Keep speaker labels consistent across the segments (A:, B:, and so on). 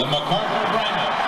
A: The
B: MacArthur Brahma.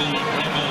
A: Liverpool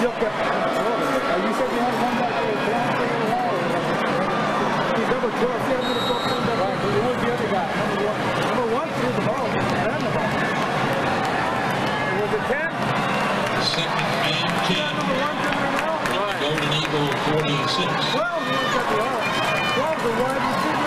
A: Yo que... Uh, you
C: said you had one back there, to go the right. Who was the other guy, number one. Number one threw the ball and the ball. Was 10.
B: Second man, 10.
C: Number one coming.
B: Right. Golden Eagle, 46.
C: 12, the the ball. 12, the wide receiver.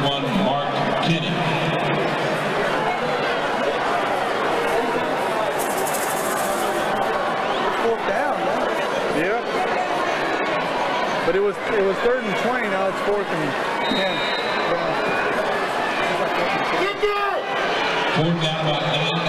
B: 21, Mark Kinney.
A: But it was it was third and twenty. Now it's fourth and ten.
B: Fourth down by eight.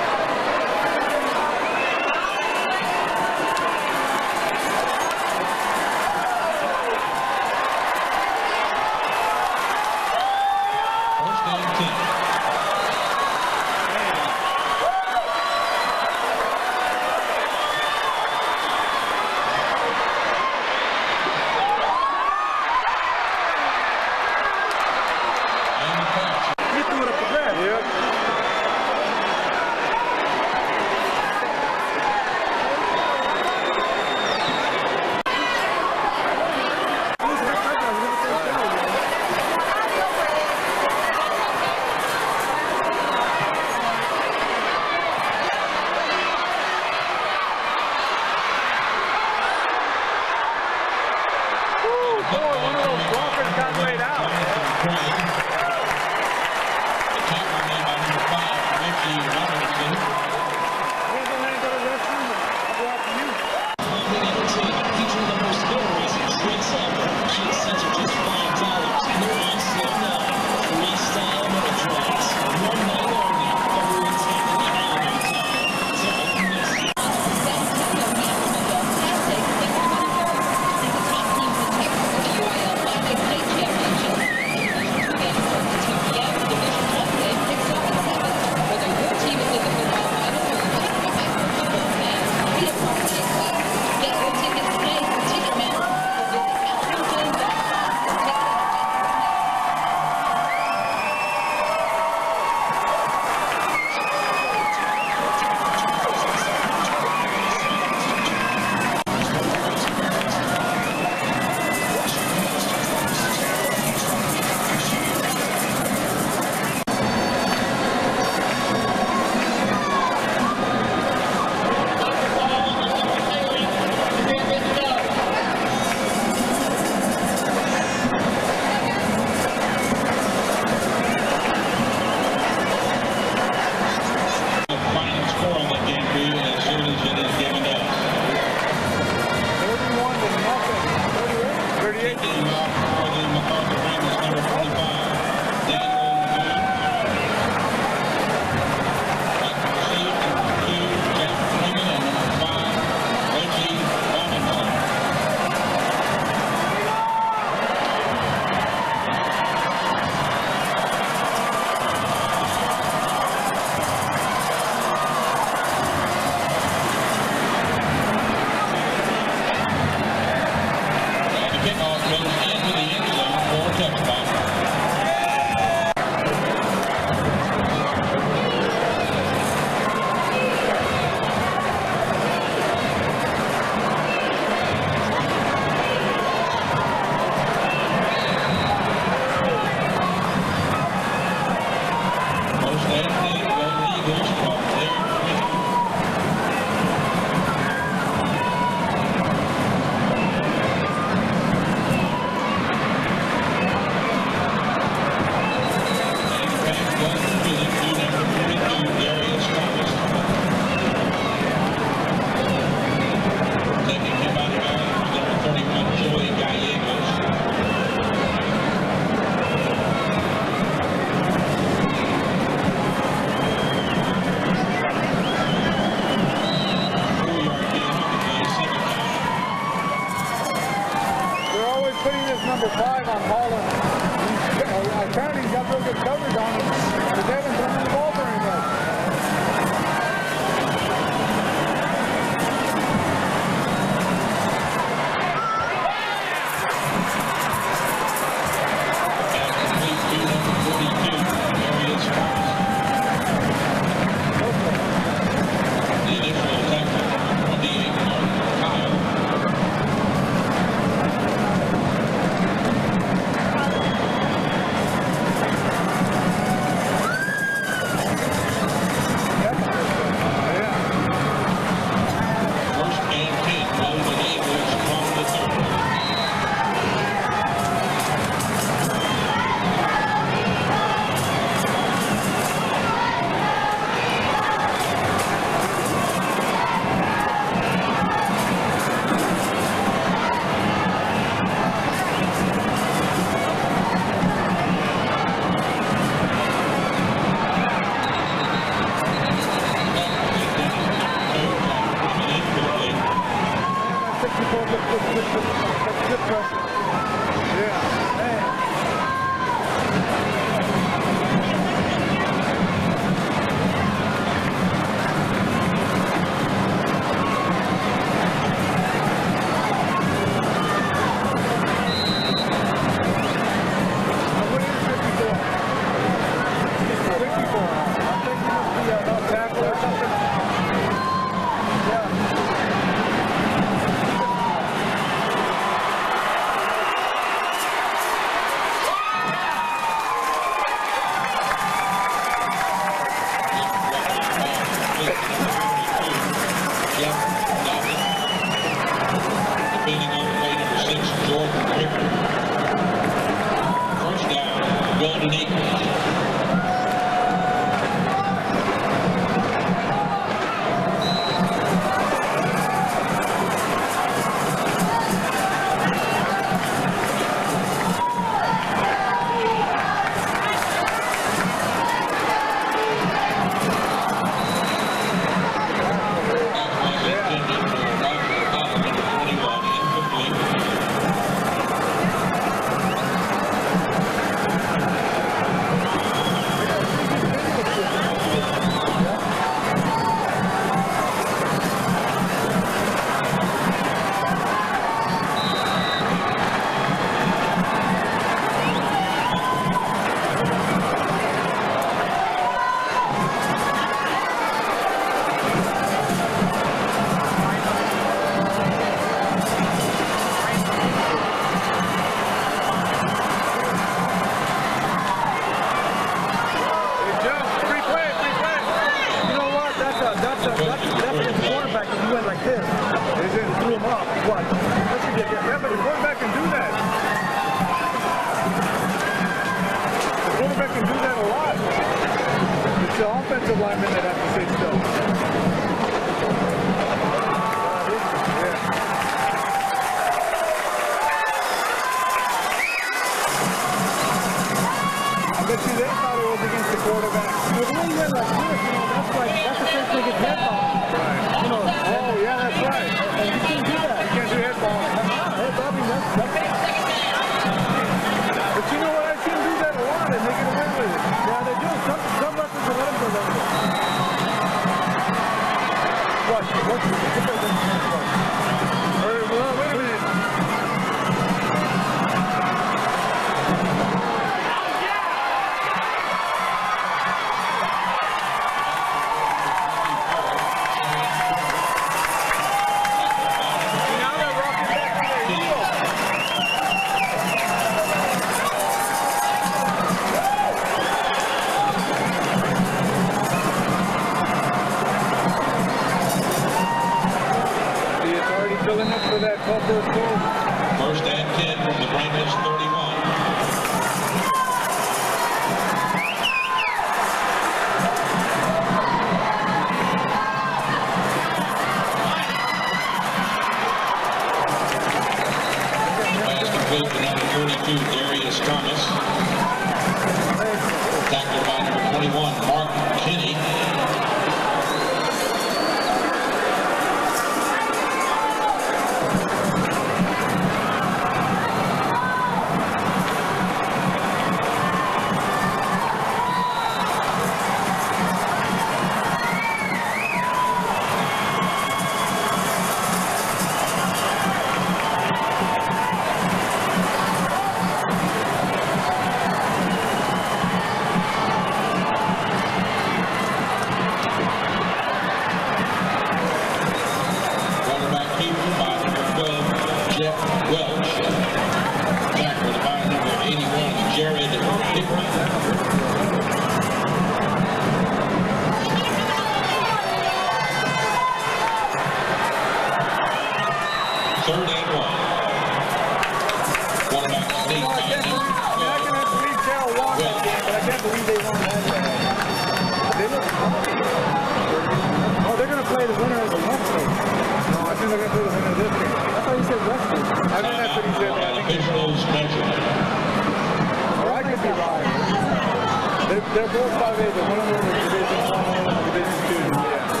B: they're both
D: 5'8", one
B: of
A: them is Division 1, one of them is Division 2. Yeah.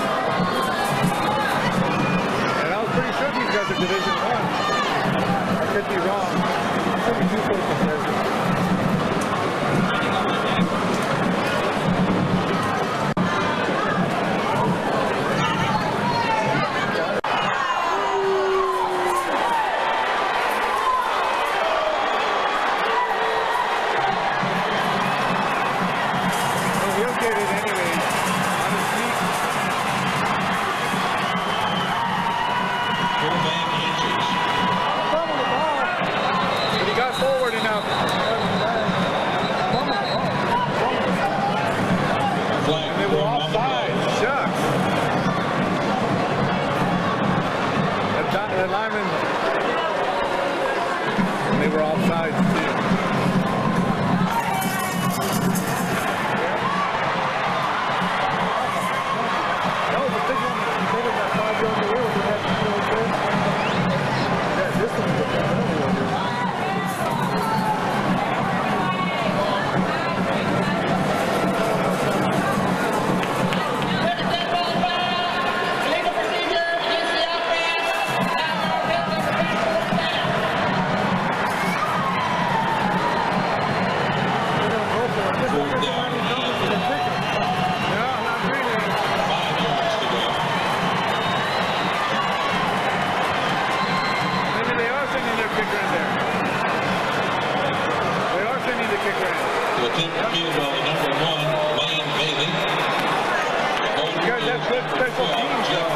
A: And I was pretty sure these guys are Division 1. I. Could be wrong. I could be too
B: close to division.
A: der
B: Schritt des
A: Teams.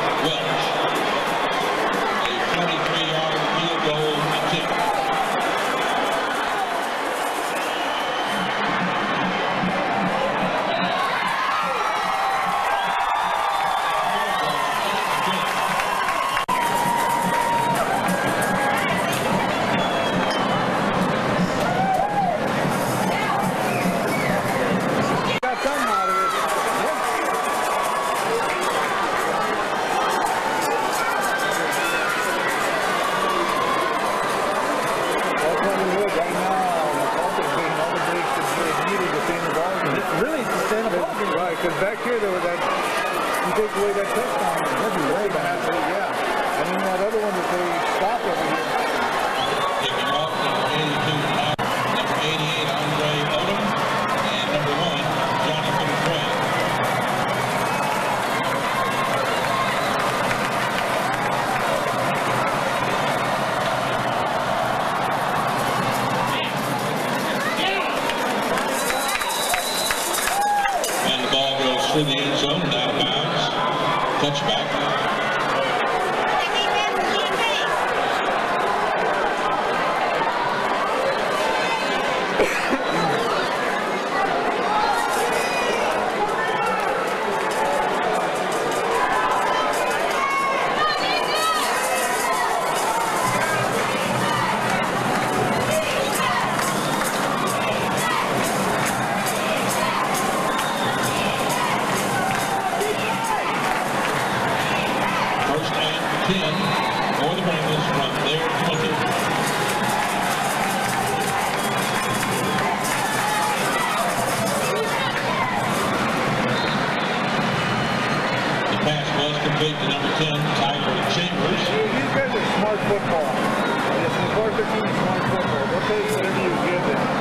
A: 10 for the Bengals from their 20. pass was complete to number 10, Tyler Chambers.
B: These guys are smart football. This is smart football. They'll take whatever you give them.